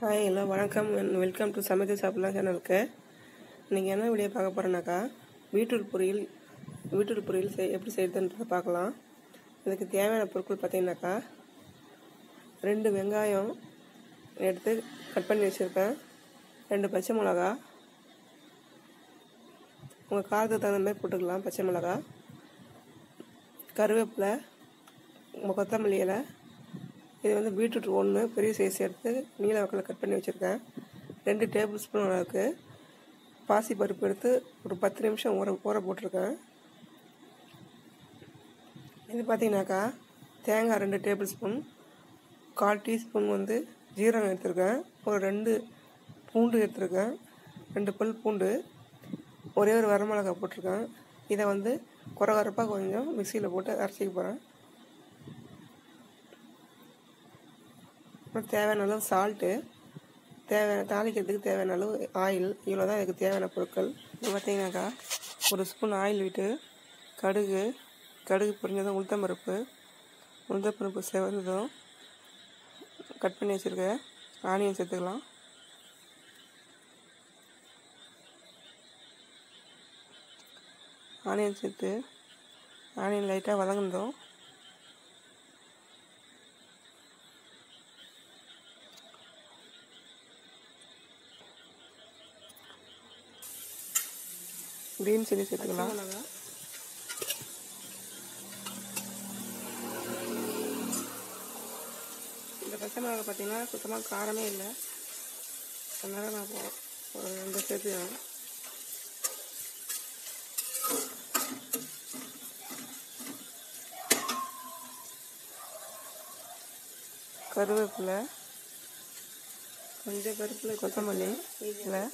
Hi hello வணக்கம். Welcome to சமைத்து சாப்பிட்லாம் சேனலுக்கு இன்றைக்கி என்ன வீடியோ பார்க்க போகிறேன்னாக்கா வீட்டூர் பொரியல் வீட்டூர் பொரியல் செய் எப்படி செய்யுதுன்றதை பார்க்கலாம். இதுக்கு தேவையான பொருட்கள் பார்த்தீங்கன்னாக்கா ரெண்டு வெங்காயம் எடுத்து கட் பண்ணி வச்சுருக்கேன். ரெண்டு பச்சை மிளகா. உங்கள் காரத்துக்கு தகுந்த மாதிரி போட்டுக்கலாம். பச்சை மிளகா. கருவேப்பிலை உங்கள் கொத்தமல்லி இலை இது வந்து பீட்ரூட் ஒன்று பெரிய சைஸ் எடுத்து நீல வக்கில் கட் பண்ணி வச்சுருக்கேன். ரெண்டு டேபிள் ஸ்பூன் அளவுக்கு. பாசி பருப்பு எடுத்து ஒரு பத்து நிமிஷம் ஊற ஊற போட்டிருக்கேன். இது பார்த்தீங்கன்னாக்கா தேங்காய் ரெண்டு டேபிள் ஸ்பூன் கால் டீஸ்பூன் வந்து ஜீரகம் எடுத்திருக்கேன். ஒரு ரெண்டு பூண்டு எடுத்திருக்கேன். ரெண்டு பல் பூண்டு. ஒரே ஒரு வரமிளகா போட்டிருக்கேன். இதை வந்து குறகுறப்பாக கொஞ்சம் மிக்சியில் போட்டு அரைச்சிக்க போகிறேன் அப்புறம் தேவையான அளவு சால்ட்டு தேவையான தாளிக்கிறதுக்கு தேவையான அளவு ஆயில் இவ்வளோ தான் இதுக்கு தேவையான பொருட்கள். இது பார்த்தீங்கன்னாக்கா ஒரு ஸ்பூன் ஆயில் விட்டு கடுகு கடுகு பொரிஞ்சதும் உளுத்தம்பருப்பு உளுத்தம்பருப்பு செவந்ததும் கட் பண்ணி வச்சுருக்க ஆனியன் சேர்த்துக்கலாம். ஆனியன் சேர்த்து ஆனியன் லைட்டாக வதங்கினதும் கிரீன் சில்லி சேர்த்துக்கலாம் இந்த பச்சை மிளகா பார்த்தீங்கன்னா சுத்தமாக காரமே இல்லை. அதனால் நான் ஒரு ரெண்டு சேர்த்துக்கிறேன். கருவேப்பிலை கொஞ்சம் கருப்பில் கொத்தமல்லி இல்லை?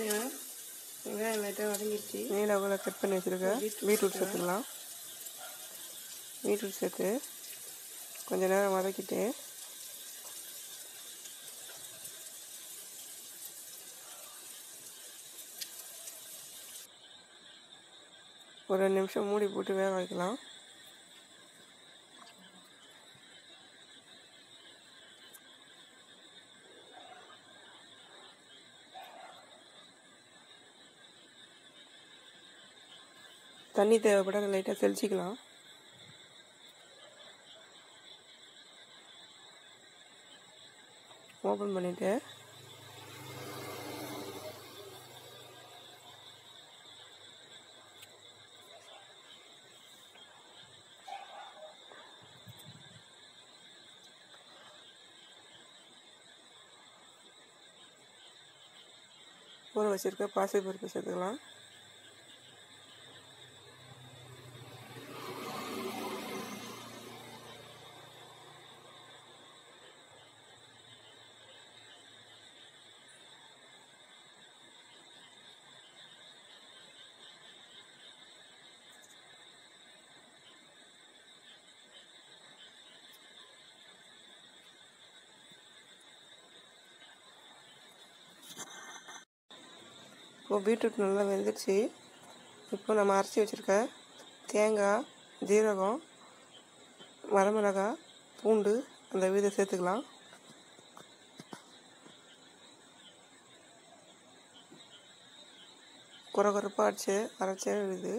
பார்த்தீங்கன்னா வெங்காயம் லைட்டாக வதங்கிடுச்சு நீல அவ்வளோ கட் பண்ணி வச்சுருக்கேன் பீட்ரூட் சேர்த்துக்கலாம். பீட்ரூட் சேர்த்து கொஞ்ச நேரம் வதக்கிட்டு ஒரு ரெண்டு நிமிஷம் மூடி போட்டு வேக வைக்கலாம். தண்ணி தேவைப்பட லைட்டாக தெளிச்சிக்கலாம். ஓப்பன் பண்ணிவிட்டு ஊற வச்சுருக்க பாசிபருப்பு சேர்த்துக்கலாம். இப்போ பீட்ரூட் நல்லா வெந்துடுச்சு. இப்போ நம்ம அரைச்சி வச்சுருக்க தேங்காய் ஜீரகம் வரமிளகாய் பூண்டு அந்த விதை சேர்த்துக்கலாம். குறை குறைப்பாக அடிச்சு அரைச்சே விழுது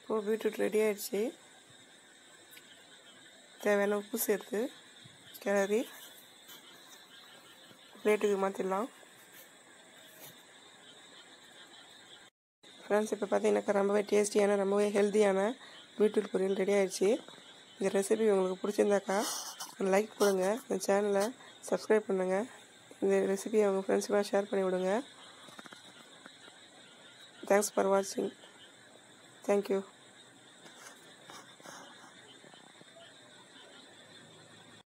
இப்போ பீட்ரூட் ரெடி ஆகிடுச்சு தேவையான உப்பு சேர்த்து கிளறி பிளேட்டுக்கு மாற்றிடலாம் ஃப்ரெண்ட்ஸ் இப்போ பார்த்தீங்கன்னாக்கா ரொம்பவே டேஸ்டியான ரொம்பவே ஹெல்த்தியான பீட்ரூட் பொரியல் ரெடி ஆகிடுச்சு இந்த ரெசிபி உங்களுக்கு பிடிச்சிருந்தாக்கா லைக் கொடுங்க இந்த சேனலை சப்ஸ்கிரைப் பண்ணுங்கள் இந்த ரெசிபியை உங்கள் ஃப்ரெண்ட்ஸுக்கெலாம் ஷேர் பண்ணி விடுங்க. தேங்க்ஸ் ஃபார் வாட்சிங் தேங்க்யூ